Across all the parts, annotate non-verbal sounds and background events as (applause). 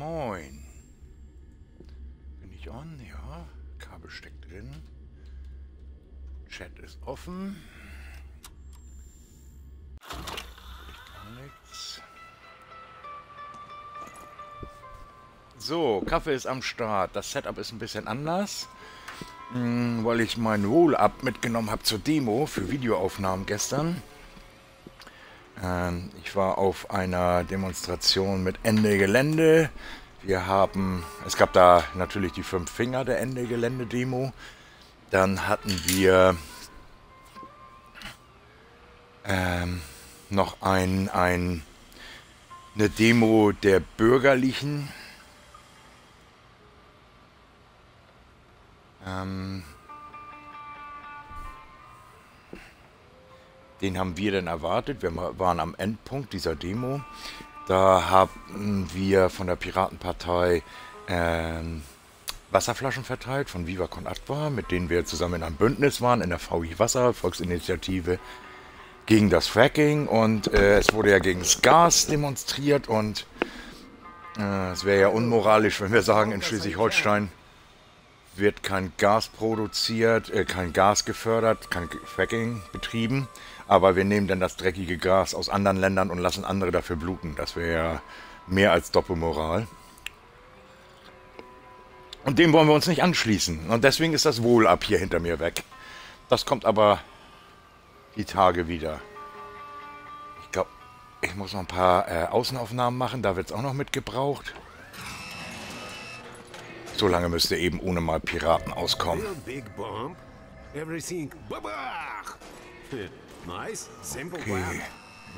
Moin. Bin ich on? Ja. Kabel steckt drin. Chat ist offen. So, Kaffee ist am Start. Das Setup ist ein bisschen anders, hm, weil ich mein Roll-Up mitgenommen habe zur Demo für Videoaufnahmen gestern. Ähm, ich war auf einer Demonstration mit Ende Gelände. Wir haben, es gab da natürlich die fünf Finger der Ende Gelände Demo. Dann hatten wir ähm, noch ein, ein, eine Demo der Bürgerlichen. Ähm, Den haben wir dann erwartet. Wir waren am Endpunkt dieser Demo. Da haben wir von der Piratenpartei ähm, Wasserflaschen verteilt von Viva Con Aqua, mit denen wir zusammen in einem Bündnis waren, in der VI Wasser, Volksinitiative gegen das Fracking. Und äh, es wurde ja gegen das Gas demonstriert und äh, es wäre ja unmoralisch, wenn wir sagen, in Schleswig-Holstein wird kein Gas produziert, äh, kein Gas gefördert, kein Fracking betrieben aber wir nehmen dann das dreckige Gas aus anderen Ländern und lassen andere dafür bluten. Das wäre ja mehr als Doppelmoral. Und dem wollen wir uns nicht anschließen. Und deswegen ist das Wohl ab hier hinter mir weg. Das kommt aber die Tage wieder. Ich glaube, ich muss noch ein paar äh, Außenaufnahmen machen. Da wird es auch noch mitgebraucht. So lange müsste eben ohne mal Piraten auskommen. Nice, simple Okay. plan.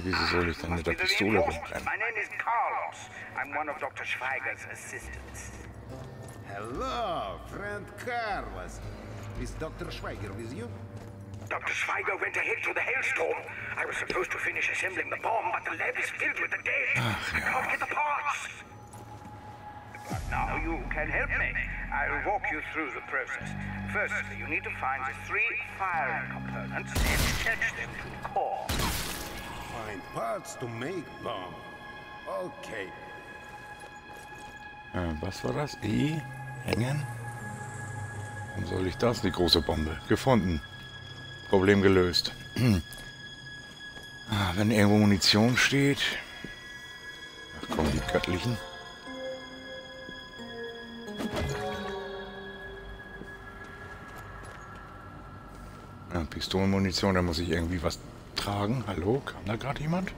Wieso soll ich denn mit der Pistole rumrennen? My name is Carlos. I'm one of Dr. Schweiger's assistants. Hello, friend Carlos. Is Dr. Schweiger with you? Dr. Schweiger went ahead to the hailstorm. I was supposed to finish assembling the bomb, but the lab is filled with the dead. I can't get the parts. But now you can help me. I'll walk you through the process. First, you need to find the three firing components and attach them to the core. Find parts to make bomb. Okay. Äh, was war das? E? Hängen? Warum soll ich das? Die große Bombe. Gefunden. Problem gelöst. (clears throat) ah, wenn irgendwo Munition steht. Ach komm, die göttlichen. Ja, Pistolenmunition, da muss ich irgendwie was tragen. Hallo, kam da gerade jemand?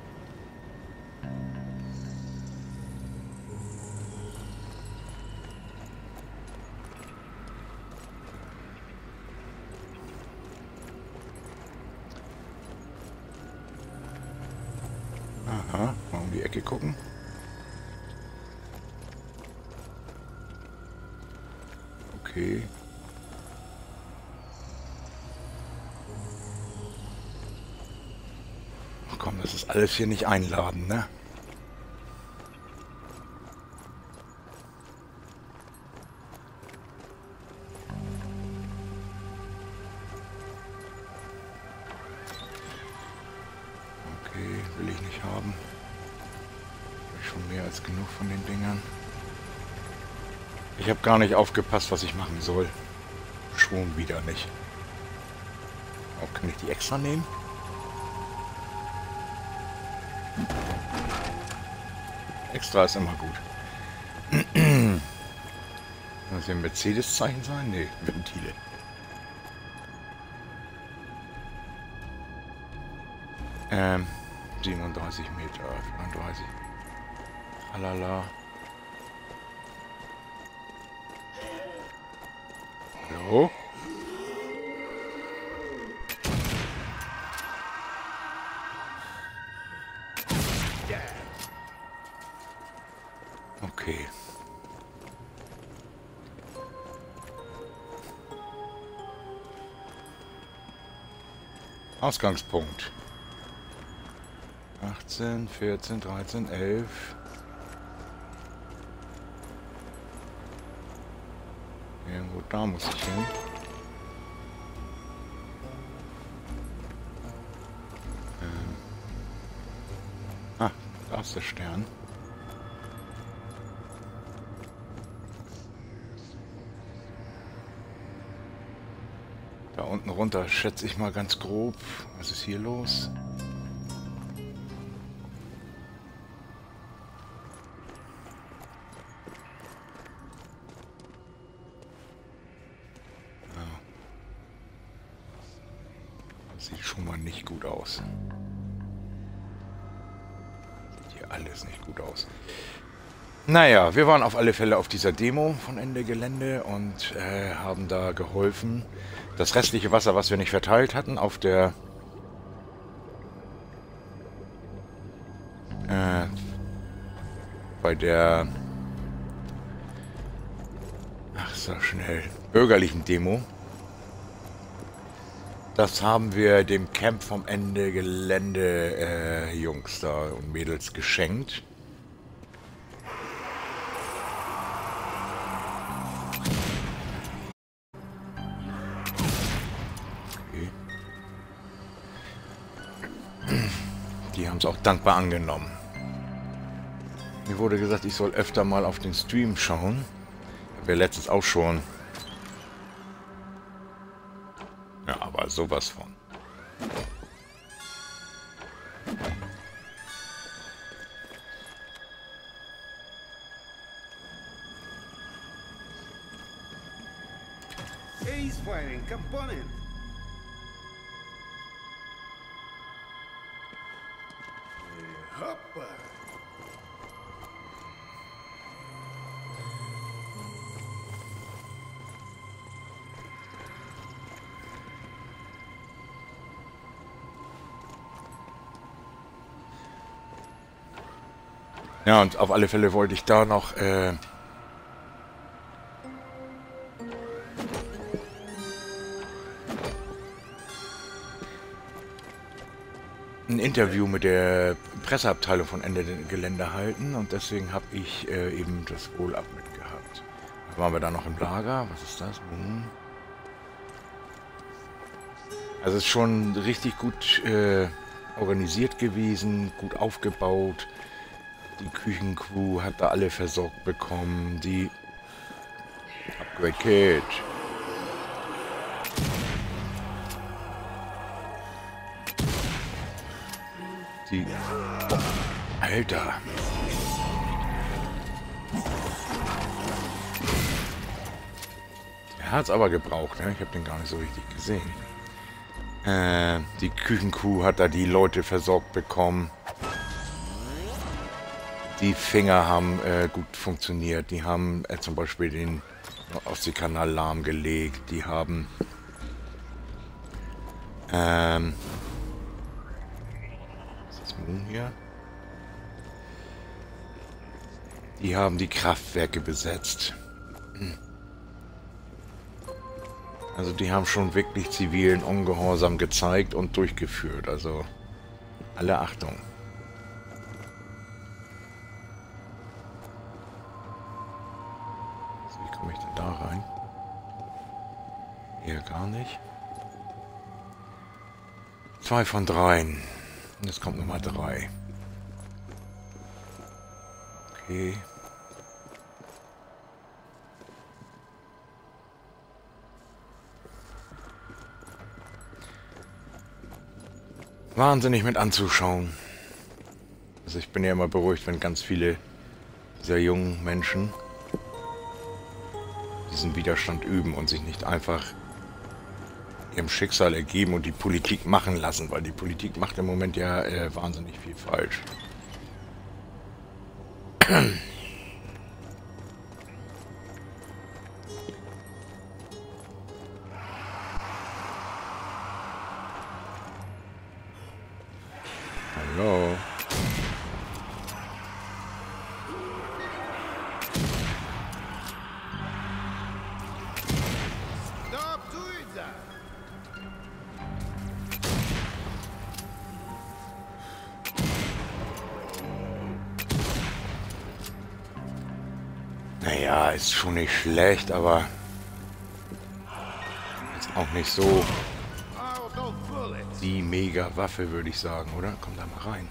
Aha, mal um die Ecke gucken. Okay. Ach komm, das ist alles hier nicht einladen, ne? Gar nicht aufgepasst, was ich machen soll. Schon wieder nicht. Oh, kann ich die extra nehmen? Extra ist immer gut. (clears throat) Muss hier ein Mercedes-Zeichen sein? Nee, Ventile. Ähm, 37 Meter, 34. Alala. Okay. Ausgangspunkt. 18, 14, 13, 11. Irgendwo da muss ich hin. Ähm. Ah, da ist der Stern. Da unten runter schätze ich mal ganz grob. Was ist hier los? Sieht schon mal nicht gut aus. Hier alles nicht gut aus. Naja, wir waren auf alle Fälle auf dieser Demo von Ende Gelände und äh, haben da geholfen. Das restliche Wasser, was wir nicht verteilt hatten, auf der... Äh, bei der... Ach so, schnell. Bürgerlichen Demo das haben wir dem Camp vom Ende Gelände äh, Jungs da und Mädels geschenkt. Dankbar angenommen. Mir wurde gesagt, ich soll öfter mal auf den Stream schauen. Wir letztens auch schon aber sowas von. Ja, und auf alle Fälle wollte ich da noch äh, ein Interview mit der Presseabteilung von Ende Gelände halten und deswegen habe ich äh, eben das Roll-Up mitgehabt. Waren wir da noch im Lager. Was ist das? Hm. Also es ist schon richtig gut äh, organisiert gewesen, gut aufgebaut. Die Küchencrew hat da alle versorgt bekommen. Die Upgrade Kit. Die... Oh, Alter. Er hat es aber gebraucht, ne? Ich habe den gar nicht so richtig gesehen. Äh, die Küchencrew hat da die Leute versorgt bekommen. Die Finger haben äh, gut funktioniert. Die haben äh, zum Beispiel den Ostseekanal lahmgelegt. Die haben... Ähm... Was ist das Moon hier? Die haben die Kraftwerke besetzt. Also die haben schon wirklich zivilen Ungehorsam gezeigt und durchgeführt. Also alle Achtung. Zwei von dreien. Jetzt kommt Nummer drei. Okay. Wahnsinnig mit anzuschauen. Also ich bin ja immer beruhigt, wenn ganz viele dieser jungen Menschen diesen Widerstand üben und sich nicht einfach ihrem Schicksal ergeben und die Politik machen lassen, weil die Politik macht im Moment ja äh, wahnsinnig viel falsch. Nicht schlecht, aber ist auch nicht so die Mega-Waffe, würde ich sagen, oder? Komm da mal rein.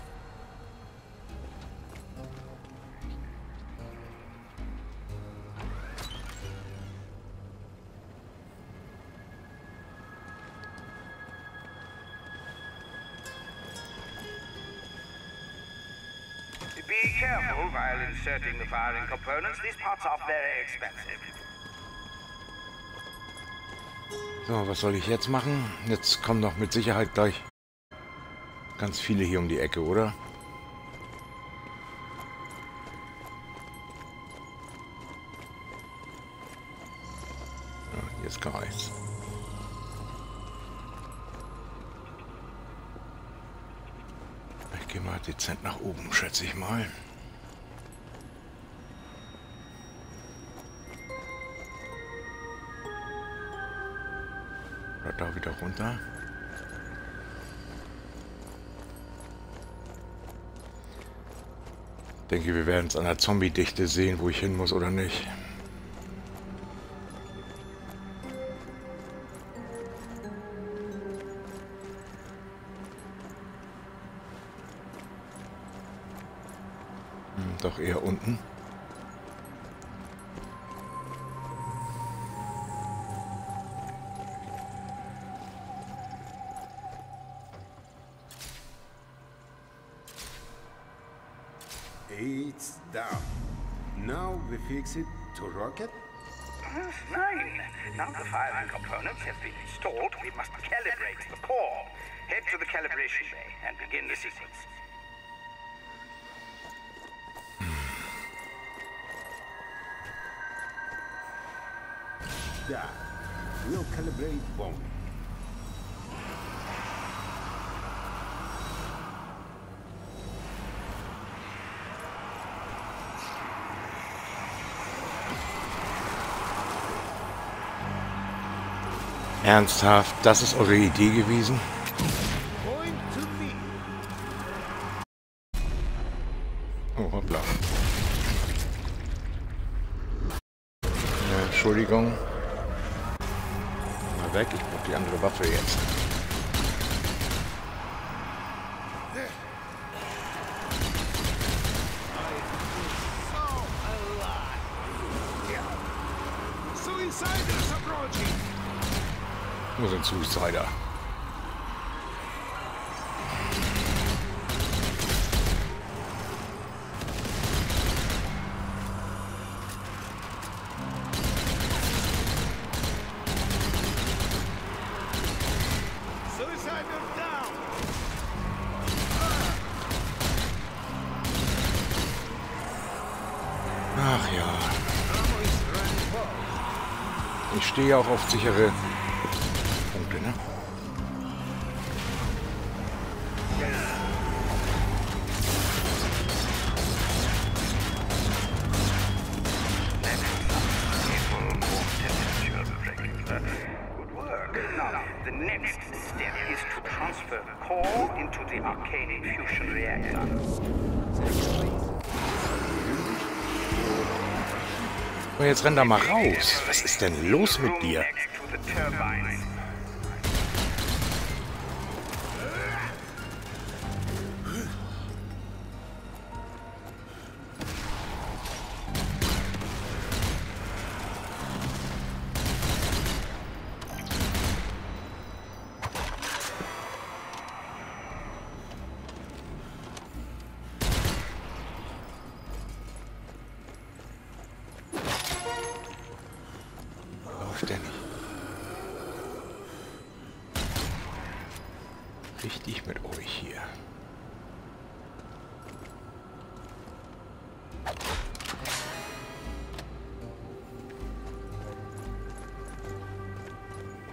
Be careful while inserting the firing components. These parts are very expensive. So, was soll ich jetzt machen? Jetzt kommen doch mit Sicherheit gleich ganz viele hier um die Ecke, oder? Dezent nach oben, schätze ich mal. Oder da wieder runter. denke, wir werden es an der Zombie-Dichte sehen, wo ich hin muss oder nicht. Fix it to rocket? Mm, Nine. Now the firing components have been installed, we must calibrate the core. Head to the calibration bay and begin the sequence. Hmm. That. We'll calibrate bomb. Ernsthaft, das ist eure Idee gewesen? Ach ja, ich stehe auch auf sichere renn da mal raus. Was ist denn los mit dir?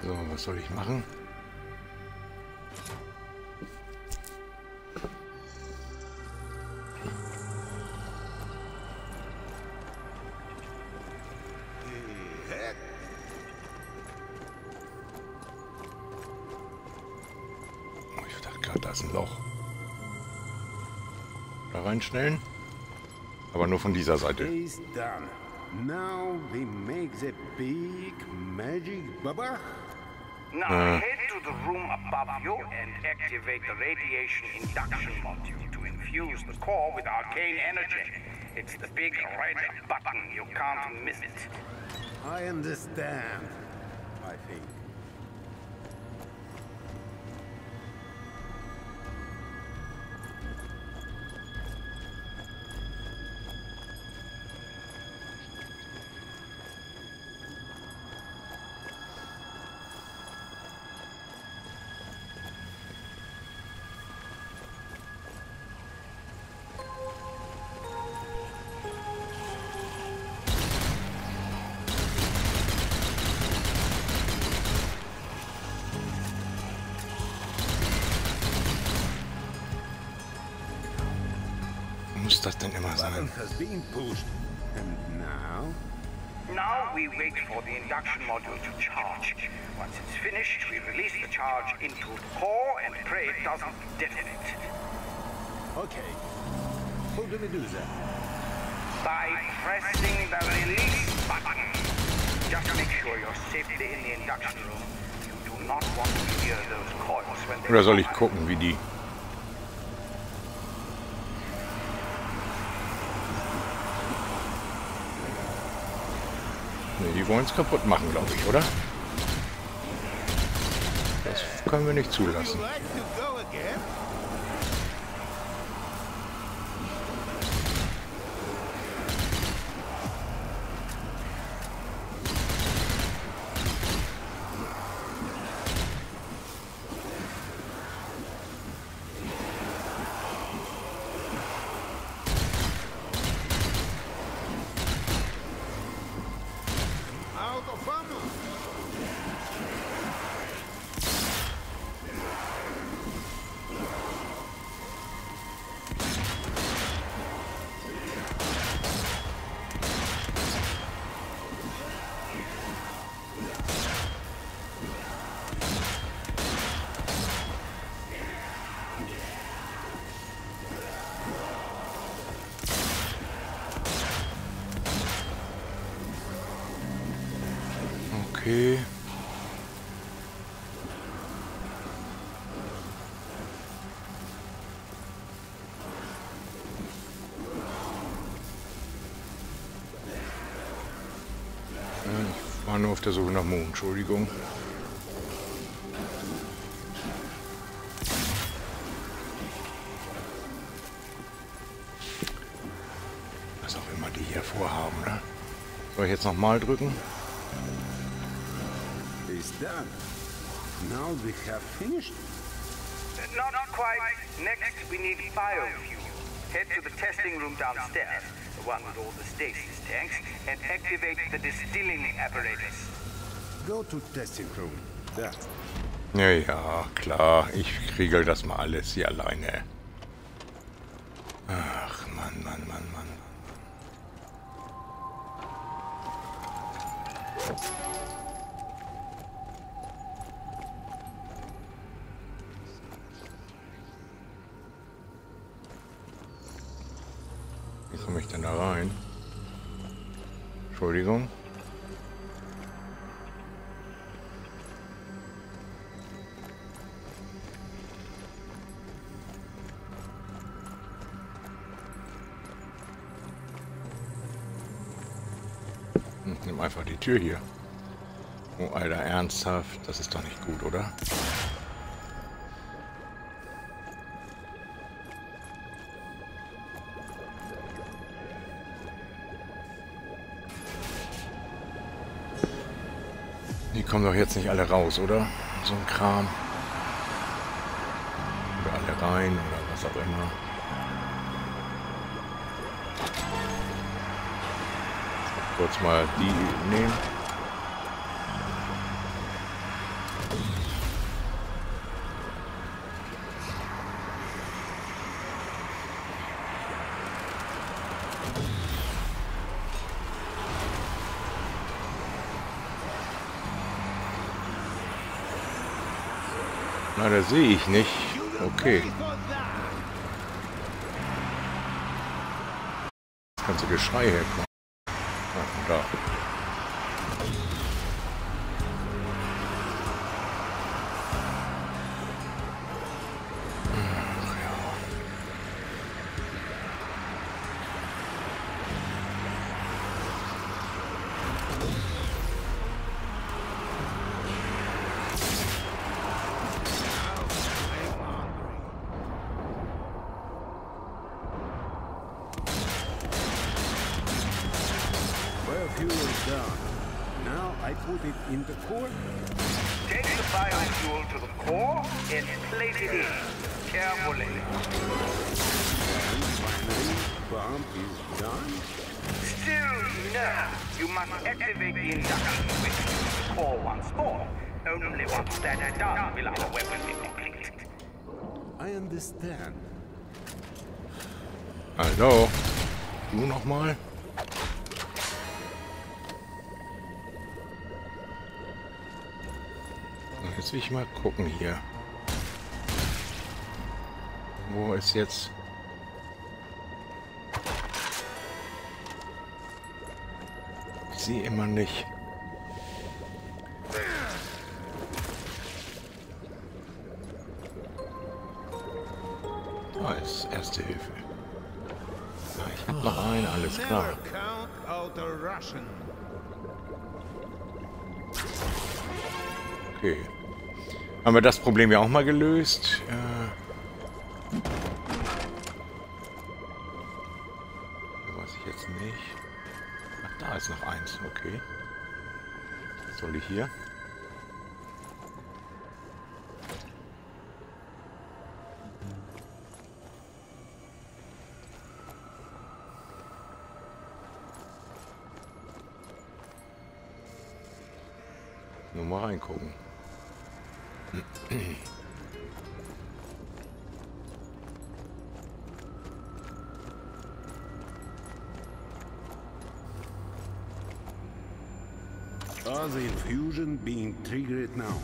So, was soll ich machen? Oh, ich dachte gerade, Loch. Da. Aber nur von dieser Seite. Now we make the big magic baba. Now hmm. head to the room above you and activate the radiation induction module to infuse the core with arcane energy. It's the big red button. You can't miss it. I understand. I think. Muss das denn immer sein? Button has been pushed. And now? We wait for the induction module to charge. Once it's finished, we release the charge into the core and pray it doesn't detonate. Okay. How do we do that? By pressing the release button. Just make sure you're safely in the induction room. You do not want to hear those coils when they Oder soll ich gucken, wie die... wollen es kaputt machen, glaube ich, oder? Das können wir nicht zulassen. Okay. Ich war nur auf der Suche nach Mo, Entschuldigung. Was auch immer die hier vorhaben, ne? Soll ich jetzt nochmal drücken? Done. Now we have finished. Not quite. Next, we need biofuel. Head to the testing room downstairs, the one with all the stasis tanks, and activate the distilling apparatus. Go to testing room. There. Ja, ja, klar. Ich kriegel das mal alles hier alleine. Nimm einfach die Tür hier. Oh, Alter, ernsthaft? Das ist doch nicht gut, oder? Die kommen doch jetzt nicht alle raus, oder? So ein Kram. Oder alle rein oder was auch immer. Kurz mal die nehmen. Na, das sehe ich nicht. Okay. Das ganze Geschrei herkommt. In the core. Take the biofuel to the core and place it in. Carefully. And finally, pump is done. Still no. You must activate the induction switch to the core once more. Only once that is done will our weapon be complete. I understand. Hallo. Du nochmal? Ich mal gucken hier. Wo ist jetzt... Ich sehe immer nicht. Da ist Erste Hilfe. Ah, ich habe noch einen, alles klar. Okay. Haben wir das Problem ja auch mal gelöst. Äh, weiß ich jetzt nicht. Ach, da ist noch eins. Okay. Soll ich hier? Nur mal reingucken. Are the infusion being triggered now?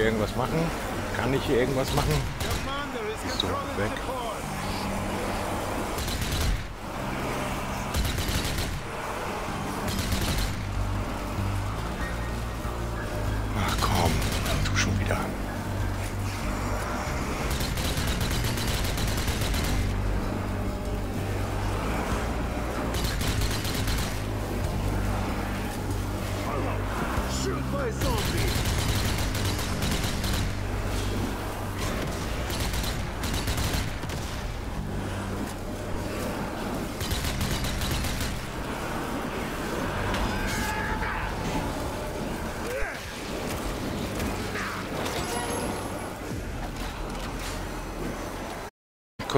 Hier irgendwas machen? Kann ich hier irgendwas machen? So, weg.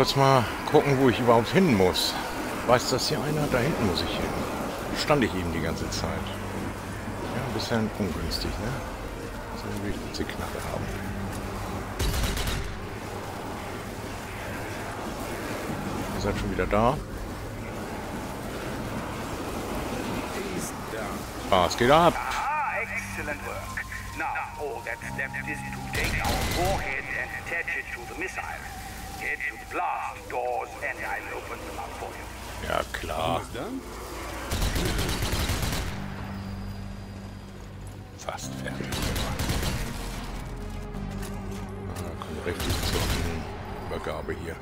Kurz mal gucken, wo ich überhaupt hin muss. Weiß das hier einer? Da hinten muss ich hin. Stand ich eben die ganze Zeit. Ja, ein bisschen ungünstig, ne? So will ich die Knarre haben. Ihr seid schon wieder da. Spaß geht ab. Ah, excellent work. Now, all that's left is to take our warhead and attach it to the missile. Ja, klar. Fast fertig. Ah, kommt richtig zur Übergabe hier.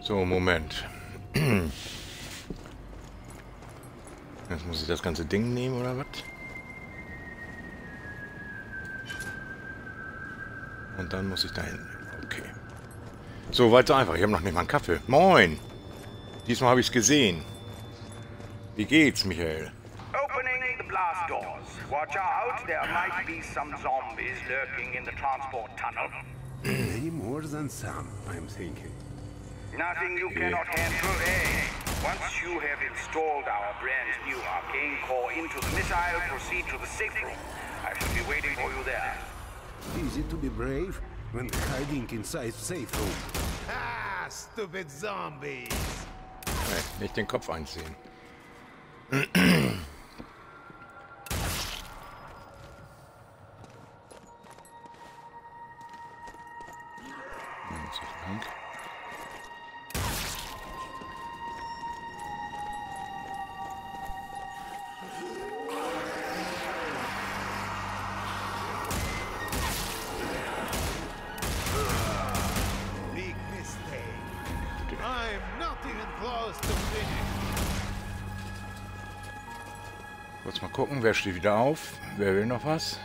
So, Moment. (clears throat) Muss ich das ganze Ding nehmen, oder was? Und dann muss ich da hin. Okay. So, weiter einfach. Ich habe noch nicht mal einen Kaffee. Moin! Diesmal habe ich es gesehen. Wie geht's, Michael? Opening the blast doors. Watch out, there might be some zombies lurking in the transport tunnel. Many more than some, I'm thinking. Nothing you cannot handle, eh? Once you have installed our brand new arcane core into the missile, proceed to the safe room. I shall be waiting for you there. Easy to be brave when hiding inside safe room. Ah, stupid zombies! Nee, nicht den Kopf einziehen. (clears throat) Wer steht wieder auf? Wer will noch was?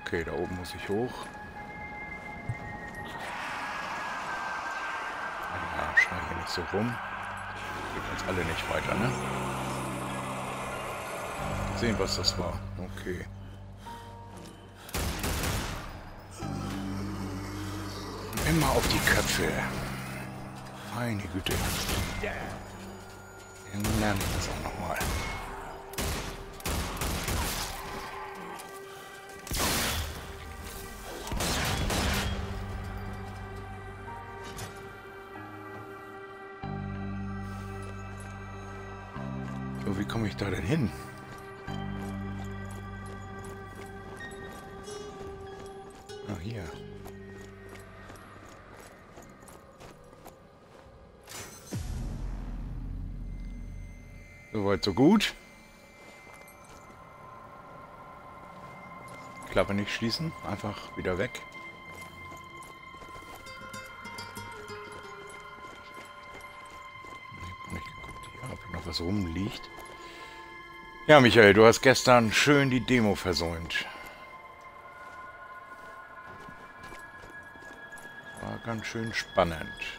Okay, da oben muss ich hoch. Ja, schrei hier nicht so rum. Geht uns alle nicht weiter, ne? Sehen, was das war. Okay. Immer auf die Köpfe. Meine Güte. Dann lerne ich das auch nochmal. So, wie komme ich da denn hin? Ah, hier. Soweit, so gut. Klappe nicht schließen, einfach wieder weg. Ich hab nicht geguckt, hier, ob noch was rumliegt. Ja, Michael, du hast gestern schön die Demo versäumt. War ganz schön spannend.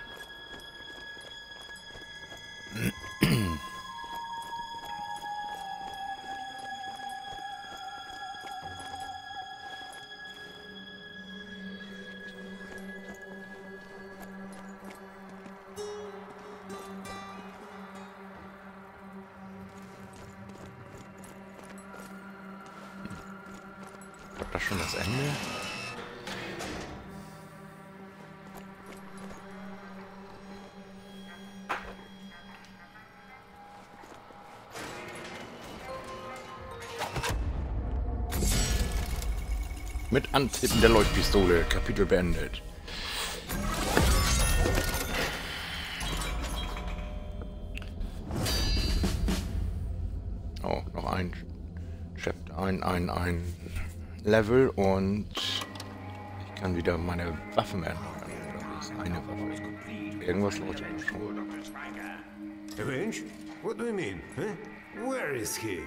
Antippen der Leuchtpistole. Kapitel beendet. Oh, noch ein Chapter, ein, ein, ein Level und ich kann wieder meine Waffen ist eine Waffe. Irgendwas da schon. What do you mean? Huh? Where is he?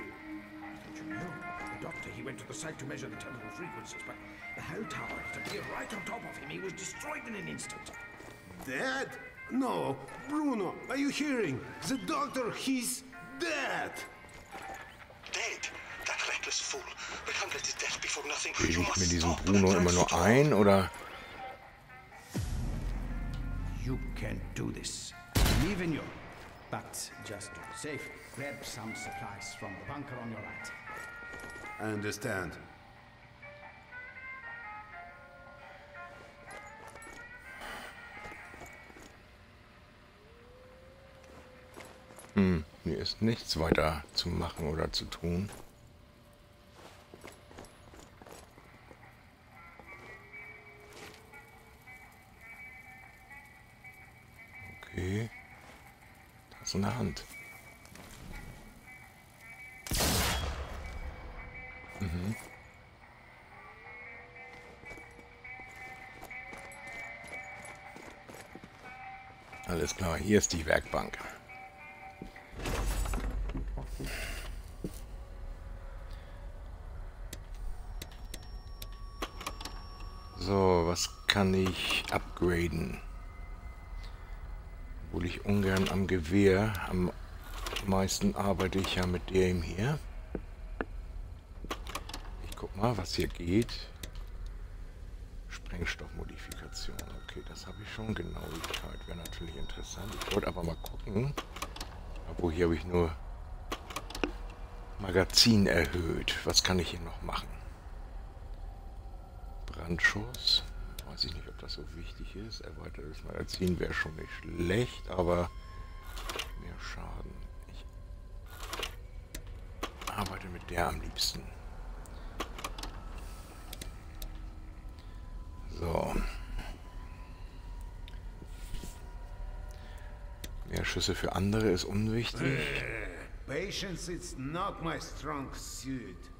Don't you know? The doctor, he went to the site to measure the temporal frequencies, but the Hell Tower had appeared right on top of him. He was destroyed in an instant. Dead? No. Bruno, are you hearing? The doctor, he's dead. Dead? That reckless fool. We can't let his death be for nothing. Bilde You ich must mir diesen Bruno immer nur ein oder You can do this. Believe in you. But just to be safe, grab some supplies from the bunker on your right. I understand. mir ist nichts weiter zu machen oder zu tun. Okay. Da ist eine Hand. Alles klar, hier ist die Werkbank. So, was kann ich upgraden? Obwohl ich ungern am Gewehr, am meisten arbeite ich ja mit dem hier. Mal, was hier geht. Sprengstoffmodifikation. Okay, das habe ich schon. Genauigkeit wäre natürlich interessant. Ich wollte aber mal gucken. Obwohl hier habe ich nur Magazin erhöht. Was kann ich hier noch machen? Brandschuss. Weiß ich nicht, ob das so wichtig ist. Erweitertes Magazin wäre schon nicht schlecht, aber mehr Schaden. Ich arbeite mit der am liebsten. So. Mehr Schüsse für andere ist unwichtig. Patience is not my strong suit.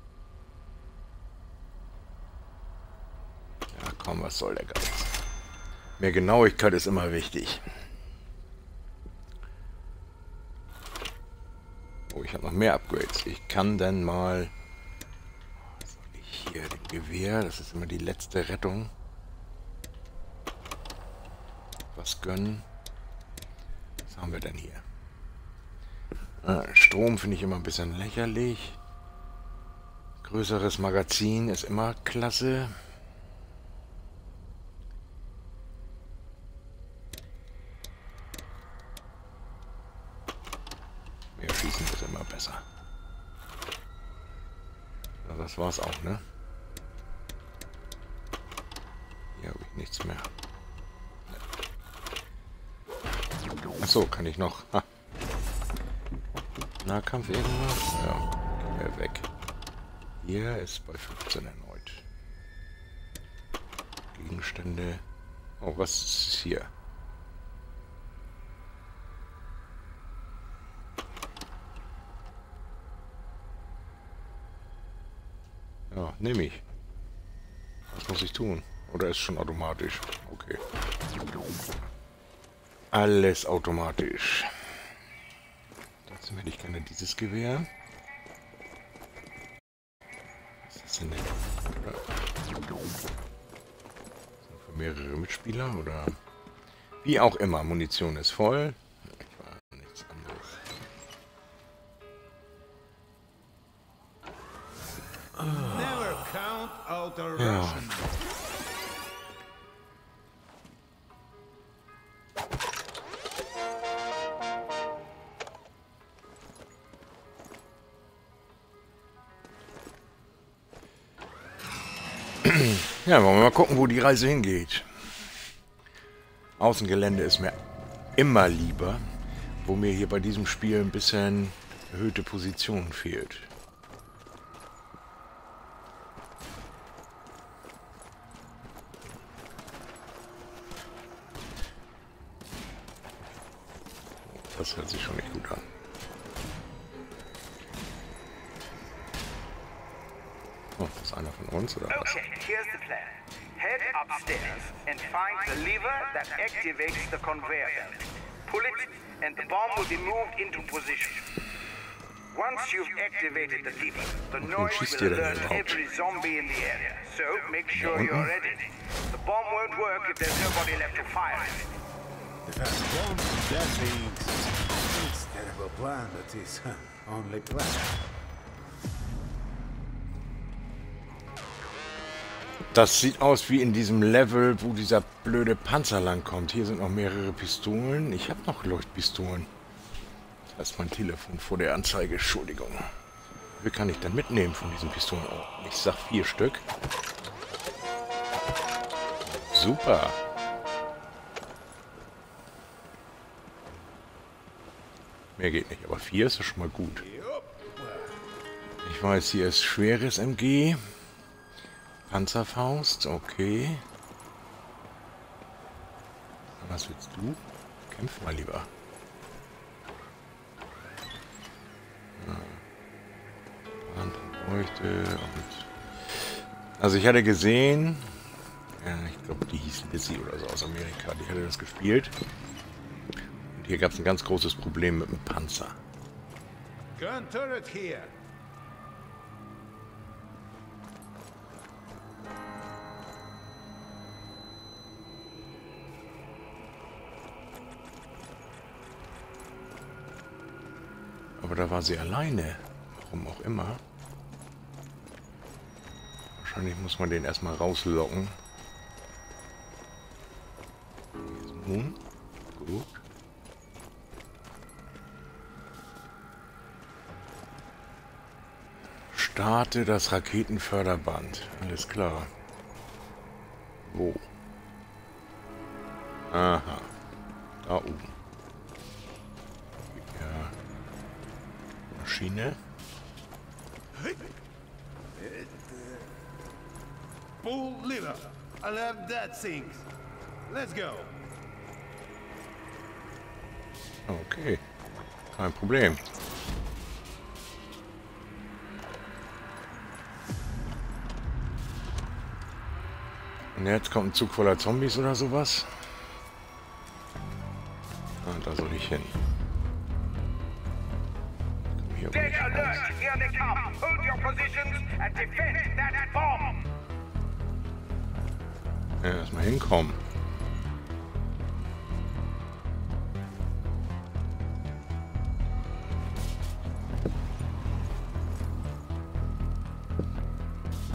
Ja, komm, was soll der Geiz? Mehr Genauigkeit ist immer wichtig. Oh, ich habe noch mehr Upgrades. Ich kann dann mal... Was soll ich hier? Dem Gewehr. Das ist immer die letzte Rettung. Was gönnen. Was haben wir denn hier? Ah, Strom finde ich immer ein bisschen lächerlich. Größeres Magazin ist immer klasse. Mehr schießen ist immer besser. Ja, das war's auch, ne? Hier habe ich nichts mehr. Achso, kann ich noch. Ha. Nahkampf irgendwas? Ja, gehen wir weg. Hier ist bei 15 erneut. Gegenstände. Oh, was ist hier? Ja, nehme ich. Was muss ich tun? Oder ist schon automatisch? Okay. Alles automatisch. Dazu hätte ich gerne dieses Gewehr. Mehrere Mitspieler oder wie auch immer. Munition ist voll. Ich war nichts anderes. Never count out a Ja. Ja, wollen wir mal gucken, wo die Reise hingeht. Außengelände ist mir immer lieber, wo mir hier bei diesem Spiel ein bisschen erhöhte Position fehlt. Das hört sich schon nicht gut an. Das ist einer von uns, oder was? Okay, here's the plan. Head upstairs and find the lever that activates the conveyor belt. Pull it, and the bomb will be moved into position. Once you've activated the lever, the noise will alert every zombie in the area. So make sure unten? you're ready. The bomb won't work if there's nobody left to fire it. That bomb, that means it's terrible plan, but it's uh, only plan. Das sieht aus wie in diesem Level, wo dieser blöde Panzer langkommt. Hier sind noch mehrere Pistolen. Ich habe noch Leuchtpistolen. Das ist mein Telefon vor der Anzeige. Entschuldigung. Wie kann ich denn mitnehmen von diesen Pistolen? Oh, ich sag vier Stück. Super. Mehr geht nicht, aber vier ist ja schon mal gut. Ich weiß, hier ist schweres MG. Panzerfaust, okay. Was willst du? Kämpf mal lieber. Leuchte und... Also ich hatte gesehen... Ja, ich glaube, die hieß Lizzie oder so aus Amerika. Die hatte das gespielt. Und hier gab es ein ganz großes Problem mit dem Panzer. Gun turret here. Aber da war sie alleine. Warum auch immer. Wahrscheinlich muss man den erstmal rauslocken. Moon. Gut. Starte das Raketenförderband. Alles klar. Wo? Aha. Da oben. Maschine. Pull lever. I'll have that sinks. Let's go. Okay. Kein Problem. Und jetzt kommt ein Zug voller Zombies oder sowas. Ah, da soll ich hin. Here they come! Hold your positions and defend that bomb! Ja, erstmal hinkommen.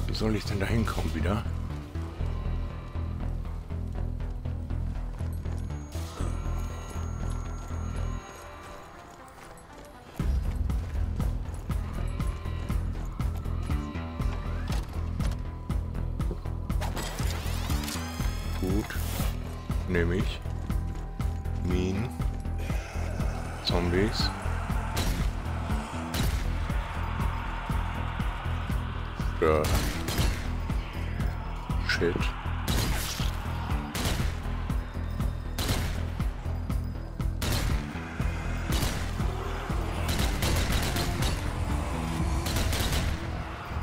Wie soll ich denn da hinkommen wieder? Zombies. Ja. Shit.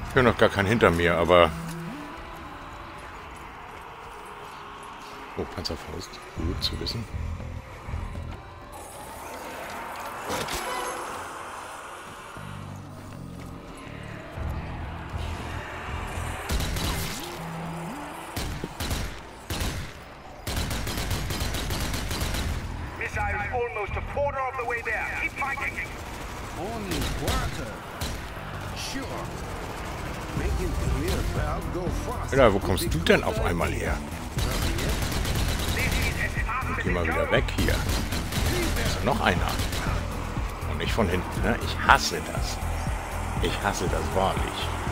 Ich höre noch gar keinen hinter mir, aber Oh, Panzerfaust. Gut zu wissen. Kommst du denn auf einmal her? Geh mal wieder weg hier. Ist noch einer. Und nicht von hinten, ne? Ich hasse das. Ich hasse das wahrlich.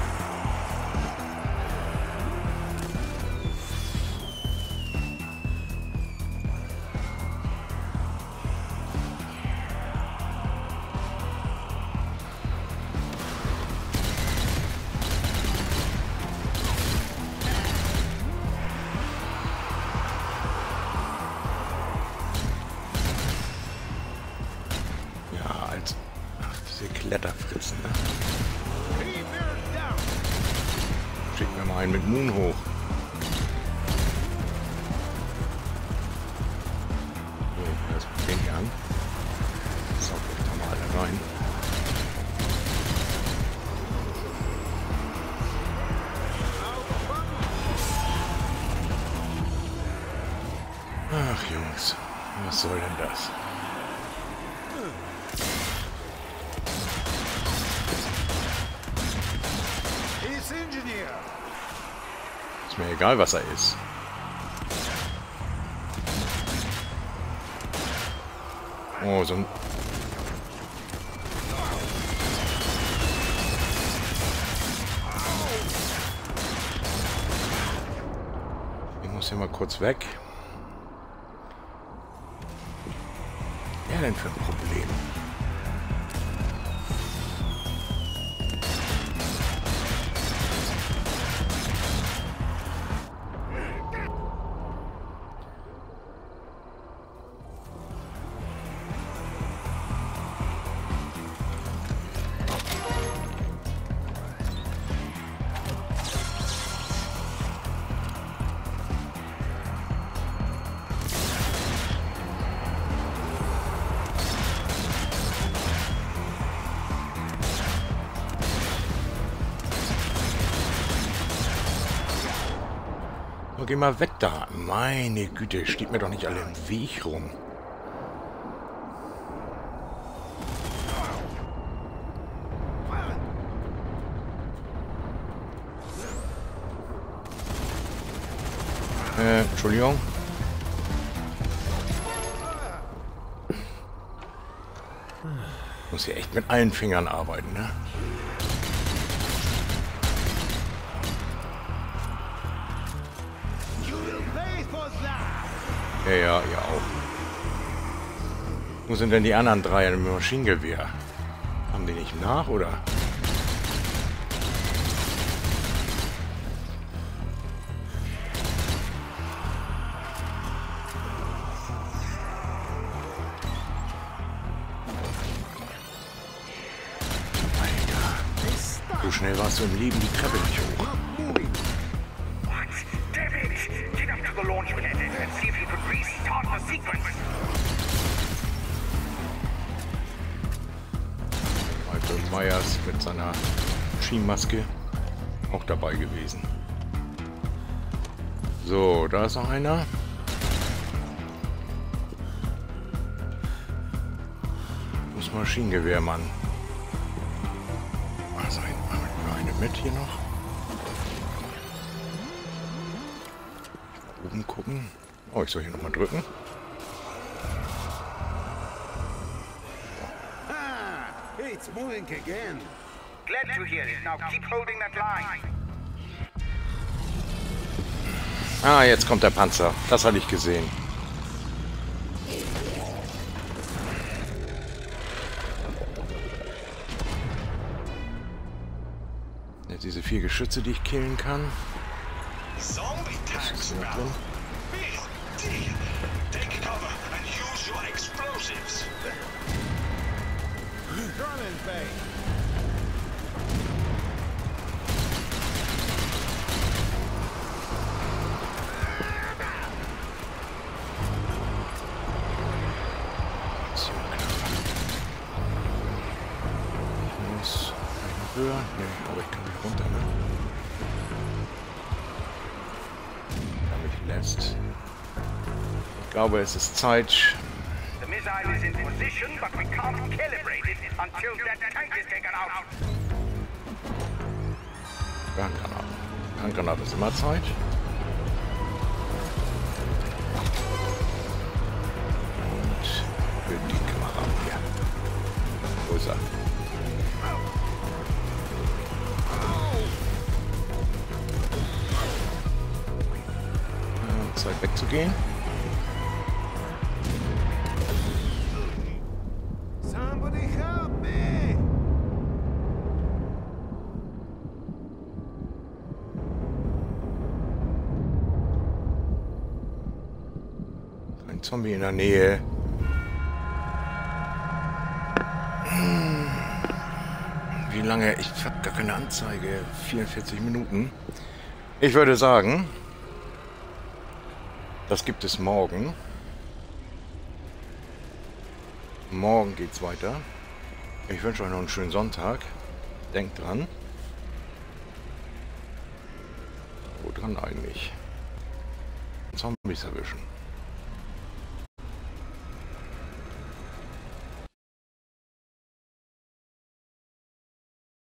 Diese Kletterfritzen, ne? Schick mir mal einen mit Moon hoch. Egal, was er ist. Oh, so ein... Ich muss hier mal kurz weg. Oh, geh mal weg da. Meine Güte, steht mir doch nicht alle im Weg rum. Äh, Entschuldigung. Muss hier echt mit allen Fingern arbeiten, ne? Ja, ja, ihr auch. Wo sind denn die anderen drei dem Maschinengewehr? Haben die nicht nach, oder? Alter. So schnell warst du im Leben die Treppe nicht Alter. Myers mit seiner Skimaske auch dabei gewesen. So, da ist noch einer. Das Maschinengewehrmann. Also ein, eine mit hier noch. Oben gucken. Oh, ich soll hier nochmal drücken. It's moving again. Glad to hear it. Now keep holding that line. Ah, jetzt kommt der Panzer. Das hatte ich gesehen. Jetzt diese vier Geschütze, die ich killen kann. Zombie Ich glaube, es ist Zeit. Position, but we can't calibrate it until that tank is taken out. Handgranaten. Handgranate ist immer Zeit. Und für die Kamera hier. Wo ist er? Zeit wegzugehen. Zombie in der Nähe. Hm. Wie lange? Ich habe gar keine Anzeige. 44 Minuten. Ich würde sagen, das gibt es morgen. Morgen geht's weiter. Ich wünsche euch noch einen schönen Sonntag. Denkt dran. Wo dran eigentlich? Zombies erwischen.